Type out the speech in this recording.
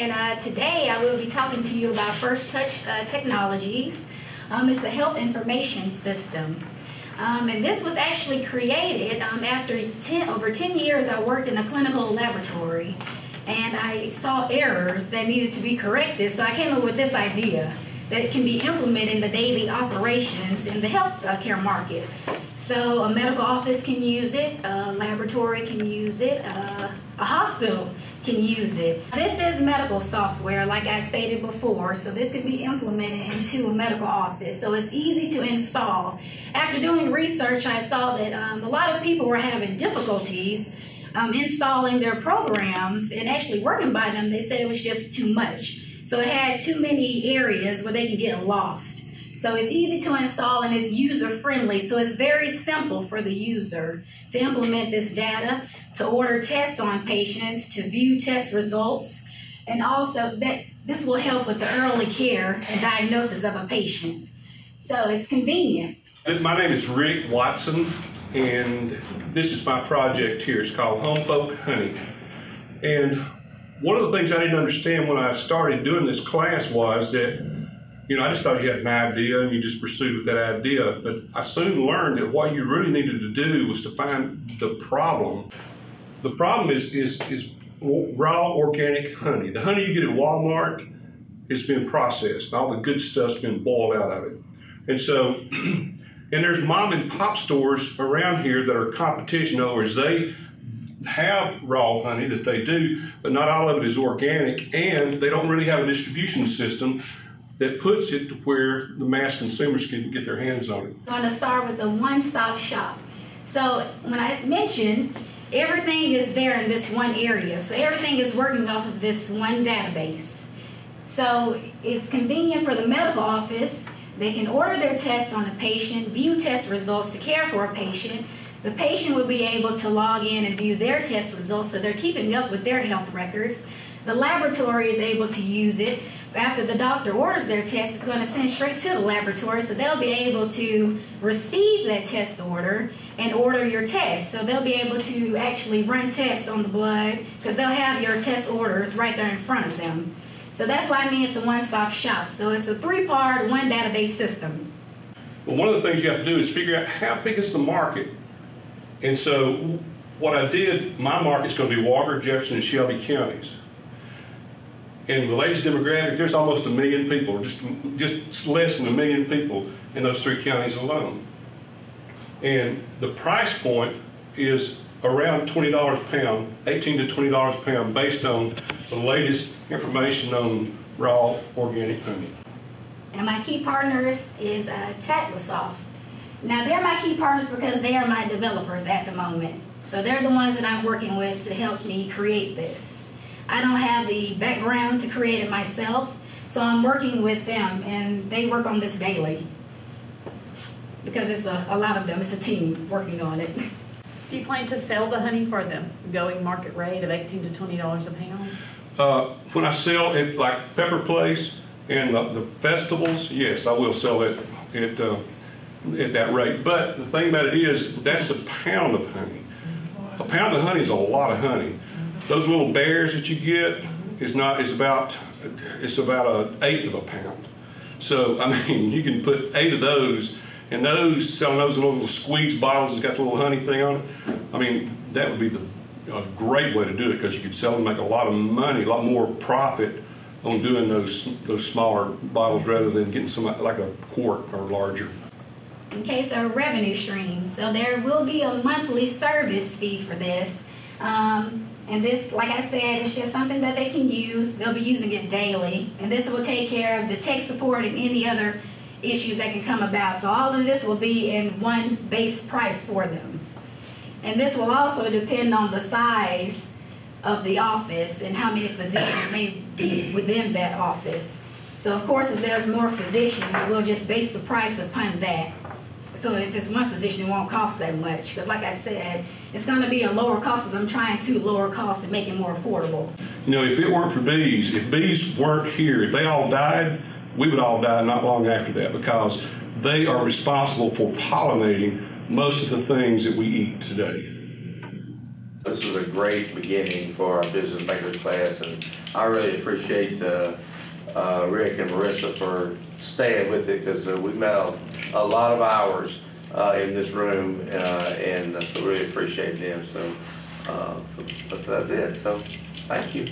today I will be talking to you about First Touch uh, Technologies. Um, it's a health information system. Um, and this was actually created um, after 10, over 10 years I worked in a clinical laboratory and I saw errors that needed to be corrected so I came up with this idea that can be implemented in the daily operations in the health uh, care market. So a medical office can use it, a laboratory can use it, uh, a hospital can use it. This is medical software, like I stated before, so this could be implemented into a medical office. So it's easy to install. After doing research, I saw that um, a lot of people were having difficulties um, installing their programs and actually working by them. They said it was just too much. So it had too many areas where they can get lost. So it's easy to install and it's user friendly. So it's very simple for the user to implement this data, to order tests on patients, to view test results, and also that this will help with the early care and diagnosis of a patient. So it's convenient. Uh, my name is Rick Watson, and this is my project here. It's called Home Folk Honey. And one of the things I didn't understand when I started doing this class was that you know, I just thought you had an idea and you just pursued that idea. But I soon learned that what you really needed to do was to find the problem. The problem is is is raw organic honey. The honey you get at Walmart has been processed. All the good stuff's been boiled out of it. And so, and there's mom and pop stores around here that are competition owners. They have raw honey that they do, but not all of it is organic, and they don't really have a distribution system that puts it to where the mass consumers can get their hands on it. I'm going to start with the one-stop shop. So when I mentioned everything is there in this one area, so everything is working off of this one database. So it's convenient for the medical office. They can order their tests on a patient, view test results to care for a patient. The patient will be able to log in and view their test results so they're keeping up with their health records. The laboratory is able to use it after the doctor orders their test, it's going to send straight to the laboratory, so they'll be able to receive that test order and order your test. So they'll be able to actually run tests on the blood because they'll have your test orders right there in front of them. So that's why I mean it's a one-stop shop. So it's a three-part, one database system. Well, one of the things you have to do is figure out how big is the market. And so what I did, my market's going to be Walker, Jefferson, and Shelby counties in the latest demographic, there's almost a million people, just, just less than a million people in those three counties alone. And the price point is around $20 a pound, 18 to $20 a pound, based on the latest information on raw organic honey. And my key partners is uh, Tatlasoft. Now they're my key partners because they are my developers at the moment. So they're the ones that I'm working with to help me create this. I don't have the background to create it myself, so I'm working with them, and they work on this daily because it's a, a lot of them. It's a team working on it. Do you plan to sell the honey for the going market rate of 18 to 20 dollars a pound? Uh, when I sell it, like Pepper Place and the, the festivals, yes, I will sell it at uh, at that rate. But the thing about it is, that's a pound of honey. A pound of honey is a lot of honey. Those little bears that you get is not is about it's about an eighth of a pound. So I mean, you can put eight of those, and those selling those little squeeze bottles that's got the little honey thing on it. I mean, that would be the a great way to do it because you could sell and make a lot of money, a lot more profit on doing those those smaller bottles rather than getting some like a quart or larger. Okay, so revenue streams. So there will be a monthly service fee for this. Um, and this, like I said, it's just something that they can use. They'll be using it daily. And this will take care of the tech support and any other issues that can come about. So all of this will be in one base price for them. And this will also depend on the size of the office and how many physicians may be within that office. So of course, if there's more physicians, we'll just base the price upon that. So if it's one physician, it won't cost that much. Because like I said, it's going to be a lower cost as I'm trying to lower costs and make it more affordable. You know, if it weren't for bees, if bees weren't here, if they all died, we would all die not long after that because they are responsible for pollinating most of the things that we eat today. this was a great beginning for our business makers class, and I really appreciate, uh, uh, Rick and Marissa for staying with it, because we met a, a lot of hours, uh, in this room, uh, and so really appreciate them, so, uh, so- but that's it, so, thank you.